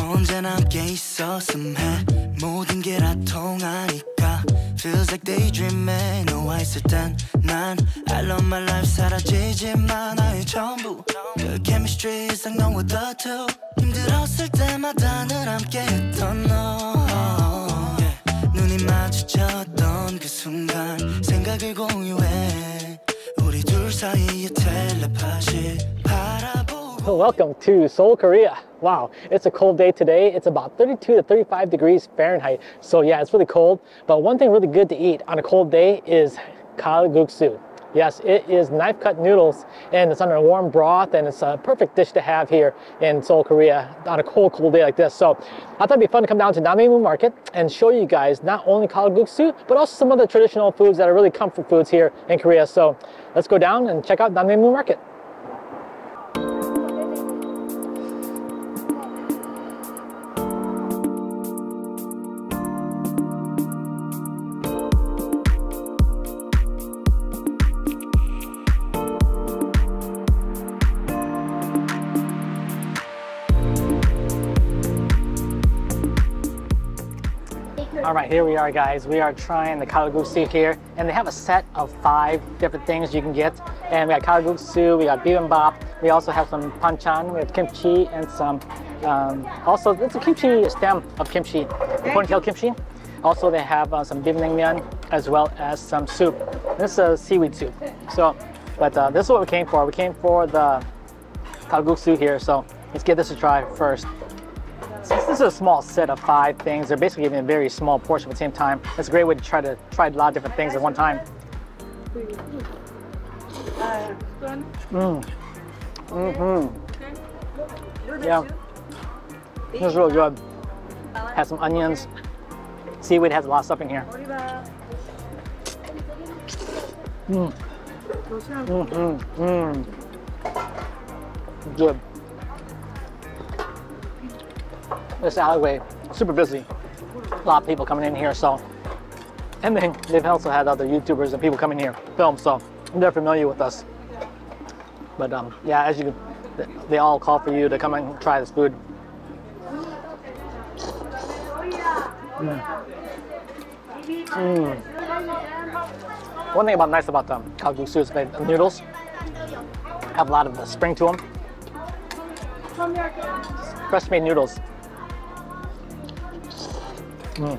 언제나 함께 있었음 해 모든 게 다 통하니까 Feels like daydreaming 너와 있을 땐난 I love my life 사라지지만 나의 전부 그 chemistry is like no other two 힘들었을 때마다 늘 함께 했던 너. 눈이 마주쳤던 그 순간 생각을 공유해. 우리 둘 사이의 텔레파시 바라보고 Welcome to Seoul, Korea. Wow, it's a cold day today. It's about 32 to 35 degrees Fahrenheit. So yeah, it's really cold. But one thing really good to eat on a cold day is kalguksu. Yes, it is knife cut noodles and it's under a warm broth and it's a perfect dish to have here in Seoul, Korea on a cold, cold day like this. So I thought it'd be fun to come down to Namdaemun Market and show you guys not only kalguksu, but also some other traditional foods that are really comfort foods here in Korea. So let's go down and check out Namdaemun Market. All right, here we are, guys. We are trying the kalguksu here, and they have a set of five different things you can get. And we got kalguksu, we got bibimbap, we also have some panchan, we have kimchi, and some, um, also, it's a kimchi stem of kimchi, ponytail kimchi. Also, they have uh, some bibimbap as well as some soup. This is a seaweed soup. So, but uh, this is what we came for. We came for the kalguksu here, so let's give this a try first. This is a small set of five things, they're basically giving a very small portion at the same time. It's a great way to try to try a lot of different things at one time. Mm. Mm-hmm. Yeah. This is really good. Has some onions. Seaweed has a lot of stuff in here. Mm. Mm-hmm. Mm. Good. This alleyway super busy a lot of people coming in here so and then they've also had other youtubers and people coming here film so they're familiar with us but um yeah as you they all call for you to come and try this food Mm. Mm. One thing about nice about um, kalguksu is the noodles have a lot of uh, spring to them. Fresh made noodles. Mm.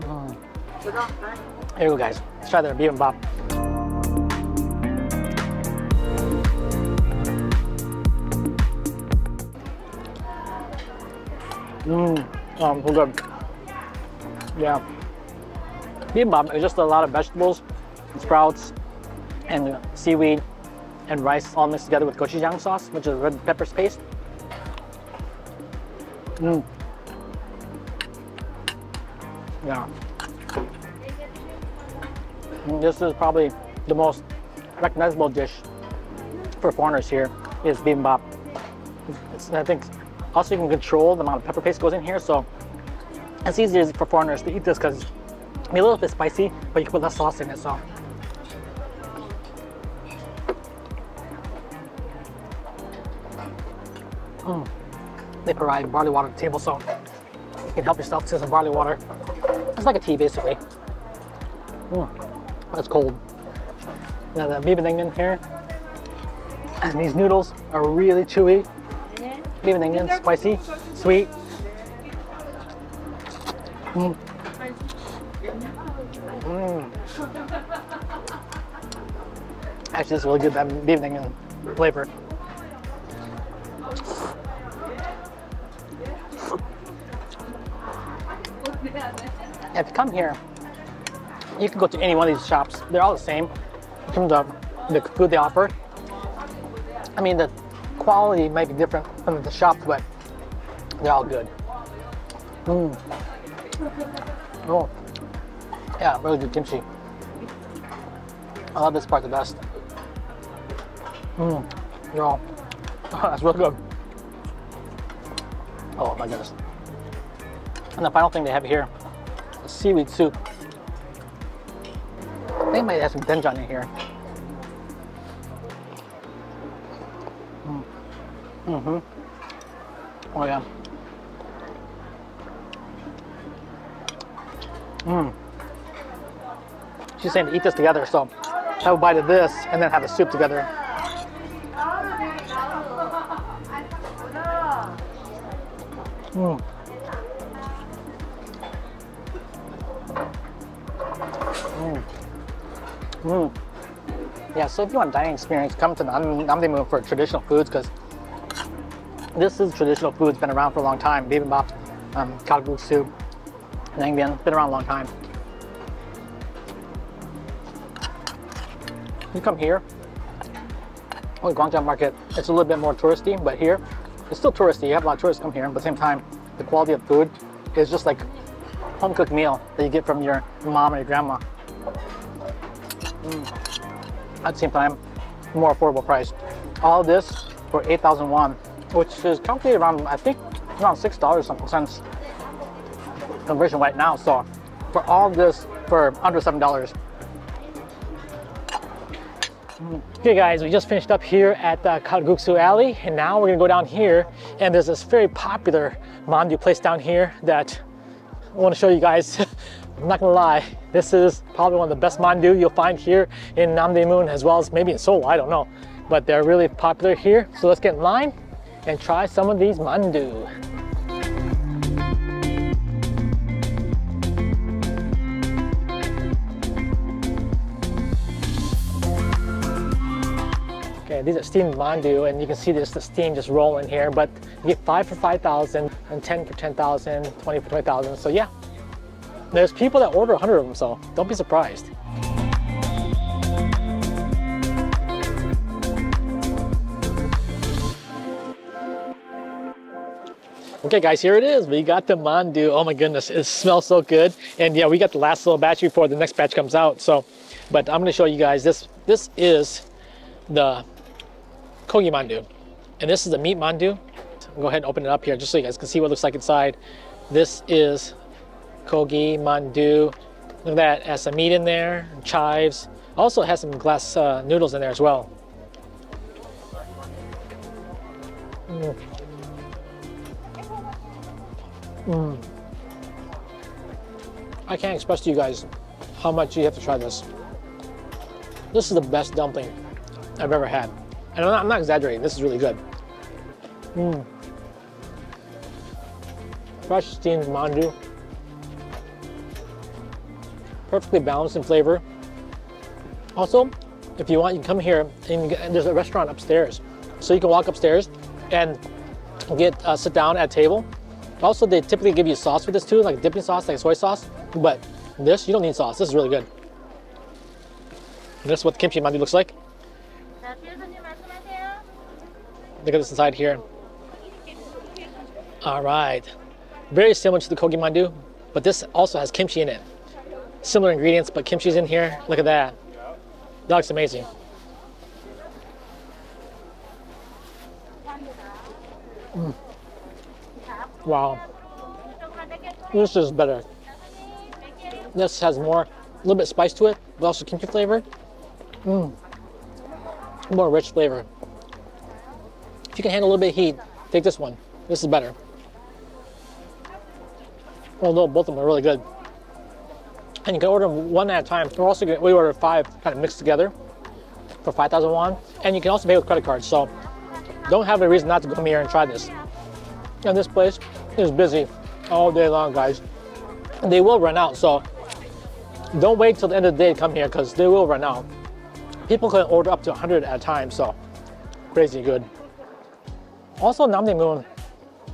Mm. Here we go, guys. Let's try their bibimbap. Mmm, um, so good. Yeah. Bibimbap is just a lot of vegetables, sprouts, and seaweed and rice all mixed together with gochujang sauce, which is red pepper paste. Mmm. Yeah. This is probably the most recognizable dish for foreigners here is bibimbap. It's, I think also you can control the amount of pepper paste goes in here, so it's easier for foreigners to eat this because it's a little bit spicy, but you can put less sauce in it, so. Mm. They provide barley water at the table, so you can help yourself to some barley water. It's like a tea, basically. Mm. That's cold. Now the bibimbap here, and these noodles are really chewy. Bibimbap, spicy, sweet. Mm. Mm. Actually, it's really good, that bibimbap flavor. If you come here, you can go to any one of these shops. They're all the same in terms of the food they offer. I mean, the quality might be different from the shop, but they're all good. Mm. Oh, yeah, really good kimchi. I love this part the best. Mmm, yo, that's real good. Oh my goodness. And the final thing they have here, seaweed soup. They might have some doenjang in here. Mm. Mm-hmm. Oh yeah. Mmm. She's saying to eat this together, so have a bite of this and then have the soup together. Mmm. Mmm. Yeah, so if you want dining experience, come to Namdaemun for traditional foods because this is traditional food. It's been around for a long time. Bibimbap, um, kalguksu, Naengmyeon, been around a long time. You come here, oh, Gwangjang Market, it's a little bit more touristy, but here, it's still touristy. You have a lot of tourists come here, but at the same time, the quality of food is just like home cooked meal that you get from your mom or your grandma. Mm. At the same time, more affordable price. All this for 8,000 won, which is calculated around, I think, around $6 something cents conversion right now. So for all this for under $7. Okay guys, we just finished up here at the Kalguksu Alley and now we're gonna go down here and there's this very popular mandu place down here that I wanna show you guys. I'm not gonna lie, this is probably one of the best mandu you'll find here in Namdaemun as well as maybe in Seoul, I don't know. But they're really popular here. So let's get in line and try some of these mandu. Okay, these are steamed mandu, and you can see this the steam just rolling here. But you get five for 5,000, and 10 for 10,000, 20 for 20,000. So yeah, there's people that order 100 of them, so don't be surprised. Okay guys, here it is. We got the mandu. Oh my goodness, it smells so good. And yeah, we got the last little batch before the next batch comes out. So, but I'm gonna show you guys this. This is the kogi mandu. And this is the meat mandu. Go ahead and open it up here just so you guys can see what it looks like inside. This is kogi mandu. Look at that, has some meat in there, chives. Also has some glass uh, noodles in there as well. Mm. Mm. I can't express to you guys how much you have to try this. This is the best dumpling I've ever had. And I'm not, I'm not exaggerating, this is really good. Mm. Fresh steamed mandu. Perfectly balanced in flavor. Also, if you want, you can come here and, and there's a restaurant upstairs. So you can walk upstairs and get uh, sit down at a table. Also, they typically give you sauce with this too, like dipping sauce, like soy sauce. But this, you don't need sauce. This is really good. This is what kimchi mandu looks like. Look at this inside here. All right. Very similar to the kogi mandu, but this also has kimchi in it. Similar ingredients, but kimchi's in here. Look at that. That looks amazing. Mm. Wow. This is better. This has more, a little bit spice to it, but also kimchi flavor. Mmm. More rich flavor. If you can handle a little bit of heat, take this one. This is better. Although both of them are really good. And you can order one at a time. We're also gonna, we order five kind of mixed together for 5,000 won. And you can also pay with credit cards. So don't have a reason not to come here and try this. And this place is busy all day long, guys. And they will run out. So don't wait till the end of the day to come here because they will run out. People can order up to 100 at a time. So crazy good. Also, Namdaemun,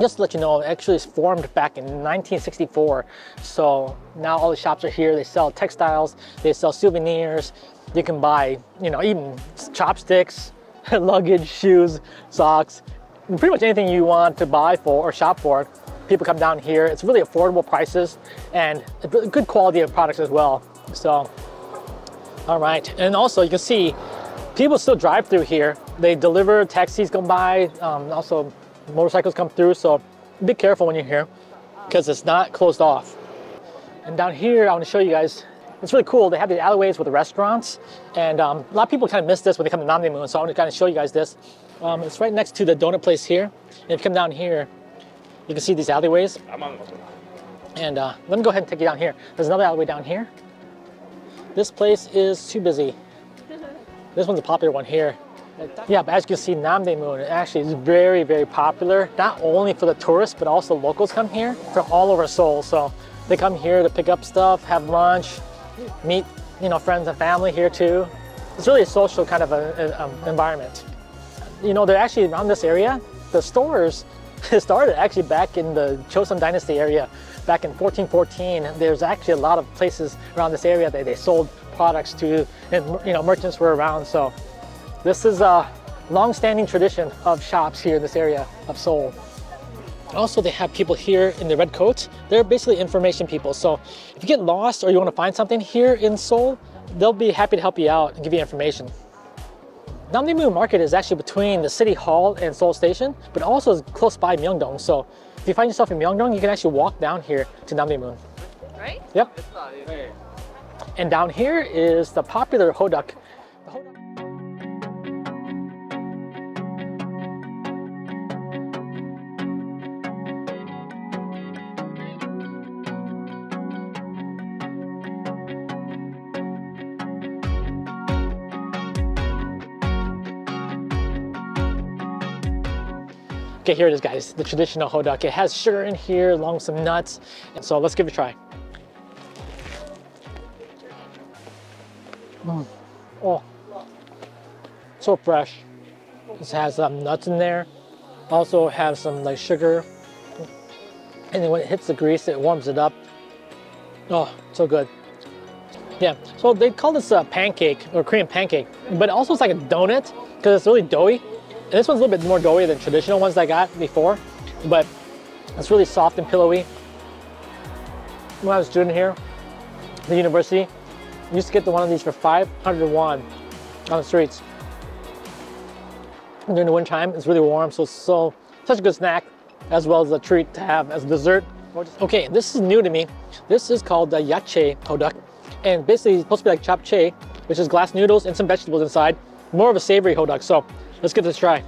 just to let you know, actually is formed back in 1964. So now all the shops are here. They sell textiles, they sell souvenirs. You can buy, you know, even chopsticks, luggage, shoes, socks, pretty much anything you want to buy for or shop for. People come down here. It's really affordable prices and good quality of products as well. So, all right. And also you can see people still drive through here. They deliver, taxis come by, um, also motorcycles come through. So be careful when you're here because it's not closed off. And down here, I want to show you guys, it's really cool. They have the alleyways with the restaurants. And um, a lot of people kind of miss this when they come to Namdaemun. So I want to kind of show you guys this. Um, it's right next to the donut place here. And if you come down here, you can see these alleyways. And uh, let me go ahead and take you down here. There's another alleyway down here. This place is too busy. This one's a popular one here. Yeah, but as you can see, Namdaemun actually is very, very popular, not only for the tourists, but also locals come here from all over Seoul. So they come here to pick up stuff, have lunch, meet you know friends and family here too. It's really a social kind of a, a, um, environment. You know, they're actually around this area. The stores started actually back in the Joseon Dynasty area back in 1414. There's actually a lot of places around this area that they sold products to, and you know merchants were around. So this is a long-standing tradition of shops here in this area of Seoul. Also, they have people here in the red coats. They're basically information people. So if you get lost or you want to find something here in Seoul, they'll be happy to help you out and give you information. Namdaemun Market is actually between the City Hall and Seoul Station, but also is close by Myeongdong. So if you find yourself in Myeongdong, you can actually walk down here to Namdaemun. Right? Yep. And down here is the popular hotteok. Hotteok Okay, here it is guys, the traditional hotteok. It has sugar in here along with some nuts. And so let's give it a try. Mm. Oh, so fresh. This has some nuts in there. Also has some like sugar. And then when it hits the grease, it warms it up. Oh, so good. Yeah, so they call this a pancake or Korean pancake, but also it's like a donut because it's really doughy. And this one's a little bit more doughy than traditional ones I got before, but it's really soft and pillowy. When I was a student here, the university, I used to get the one of these for 500 won on the streets. And during the winter time, it's really warm, so so such a good snack, as well as a treat to have as a dessert. Okay, this is new to me. This is called the yachae hotteok, and basically it's supposed to be like japchae, which is glass noodles and some vegetables inside. More of a savory hotteok. So let's give this a try.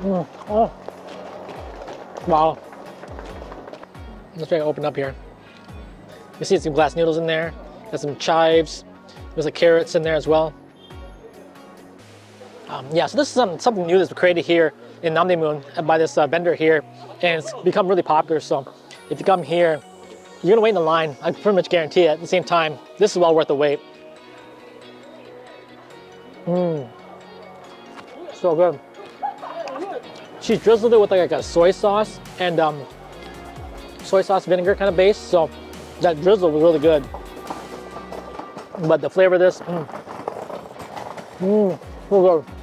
Mm, oh, wow. Let's try to open up here. You see some glass noodles in there. There's some chives. There's like carrots in there as well. Um, yeah, so this is um, something new that's created here in Namdaemun by this uh, vendor here, and it's become really popular. So if you come here, you're gonna wait in the line. I pretty much guarantee it. At the same time, this is well worth the wait. Mmm, so good. She drizzled it with like, a soy sauce and um, soy sauce vinegar kind of base. So that drizzle was really good. But the flavor of this, mmm, mmm, so good.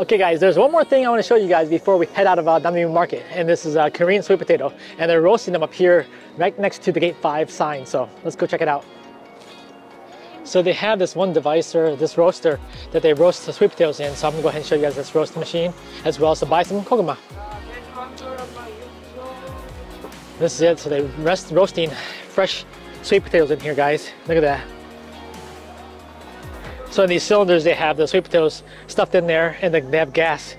Okay guys, there's one more thing I want to show you guys before we head out of uh, Namdaemun Market, and this is uh, Korean sweet potato, and they're roasting them up here right next to the Gate 5 sign, so let's go check it out. So they have this one device or this roaster that they roast the sweet potatoes in, so I'm gonna go ahead and show you guys this roasting machine, as well as to buy some goguma. This is it, so they rest roasting fresh sweet potatoes in here guys, look at that. So in these cylinders, they have the sweet potatoes stuffed in there and they have gas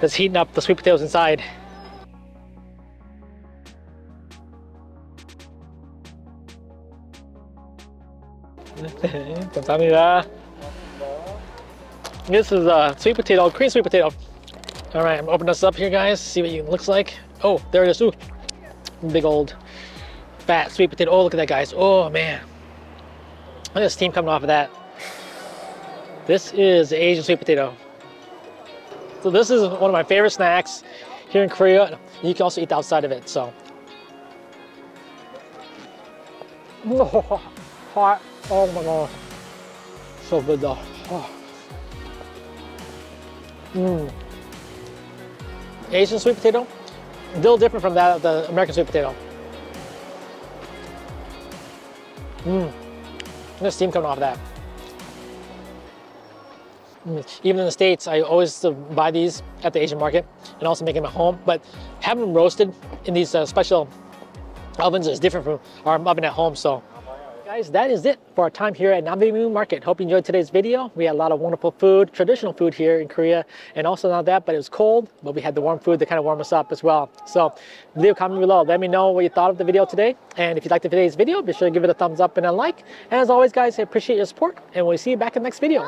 that's heating up the sweet potatoes inside. 감사합니다. This is a sweet potato, Korean sweet potato. All right, I'm opening this up here, guys. See what it looks like. Oh, there it is. Ooh, big old fat sweet potato. Oh, look at that, guys. Oh, man. Look at the steam coming off of that. This is Asian sweet potato. So this is one of my favorite snacks here in Korea. You can also eat the outside of it, so. Hot. Oh my god. So good though. Oh. Mmm. Asian sweet potato, a little different from that of the American sweet potato. Mmm. There's steam coming off that. Even in the States, I always buy these at the Asian market and also make them at home. But having them roasted in these uh, special ovens is different from our oven at home. So guys, that is it for our time here at Namdaemun Market. Hope you enjoyed today's video. We had a lot of wonderful food, traditional food here in Korea, and also not that, but it was cold, but we had the warm food to kind of warm us up as well. So leave a comment below. Let me know what you thought of the video today. And if you liked today's video, be sure to give it a thumbs up and a like. And as always, guys, I appreciate your support, and we'll see you back in the next video.